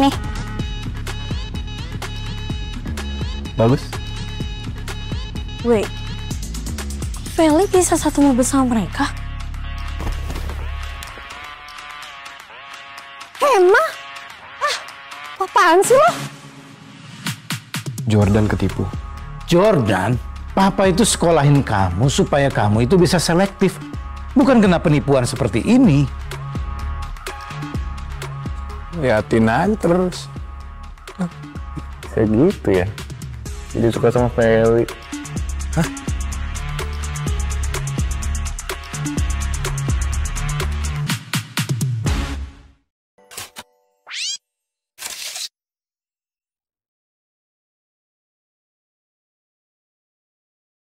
Nih, Bagus. wait. Feli bisa satu mobil sama mereka? Emma? Ah, apaan sih lo? Jordan ketipu. Jordan, papa itu sekolahin kamu supaya kamu itu bisa selektif. Bukan kena penipuan seperti ini. Liatin aja terus. Kayak gitu ya. Jadi suka sama Feli. Hah?